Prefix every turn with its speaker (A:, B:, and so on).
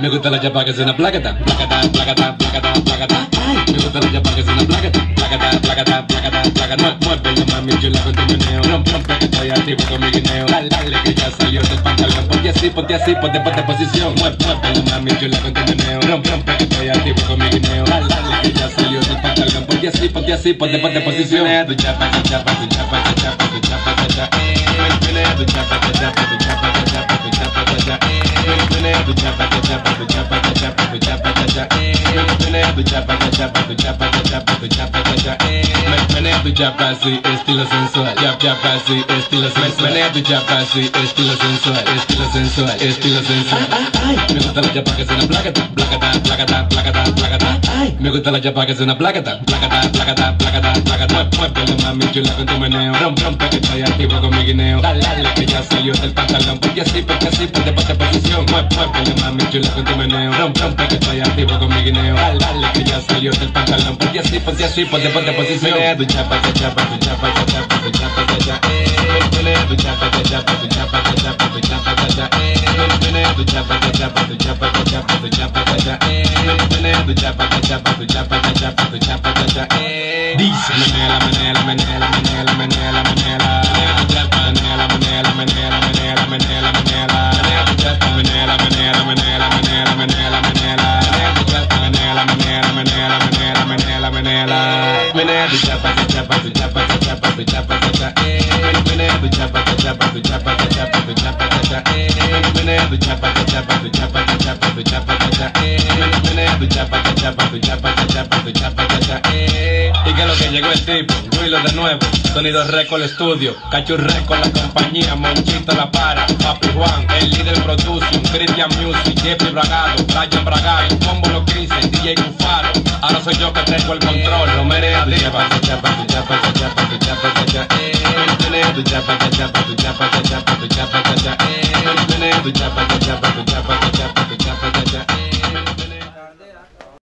A: Me gusta la chapa que suena placata, placata, placata, placata, placata. Me gusta la chapa que suena placata, placata, placata, placata, placata. Muévelo mami, yo la contigo activo con mi guineo. Dale, dale que ya salió del pantalón, ponte así, ponte así, ponte, ponte posición. Mueve, muévelo mami chula con tu meneo, rompe, rompe que estoy activo con mi guineo. Dale, dale que ya salió del pantalón, ponte así, ponte así, ponte, ponte posición. Tu chapa, tu chapa, tu chapa, tu chapa, tu chapa, tu chapa, tu chapa, tu chapa, eh. Menea tu chapa así, estilo sensual, chap chapa así, estilo sensual. Menea tu chapa así, estilo sensual, estilo sensual, estilo sensual. Me gusta la chapa que suena placata, placata, placata, placata, placata. Me gusta la chapa que suena placata, placata, placata, placata, placata. Muévelo mami chula con tu meneo, rompe, rompe que estoy activo con mi guineo. Dale, dale que ya salió del pantalón, porque así, porque así, ponte, ponte posición. Muévelo mami chula con tu meneo, rompe, rompe que estoy activo con mi guineo. Dale, dale que ya salió del pantalón, porque así, ponte así, ponte, ponte posición. Tu chapa, tu chapa, tu chapa, tu chapa, tu chapa, tu chapa, tu chapa, tu chapa, tu chapa, tu chapa, tu chapa, tu chapa, tu chapa, tu chapa, tu chapa, tu chapa, tu chapa, tu chapa, tu chapa, Y que lo que llegó el tipo, Willow de nuevo, Sonido Record Studio, Cachu Record la compañía, Monchito la para, Papi Juan, el líder production, Christian Music, Jeffrey Bragado, Brian Bragado, Combo yo que tengo el control, me tu chapa, tu chapa, tu chapa, tu chapa, chapa, tu chapa, eh. Chapa, chapa, chapa, chapa, tu chapa, eh.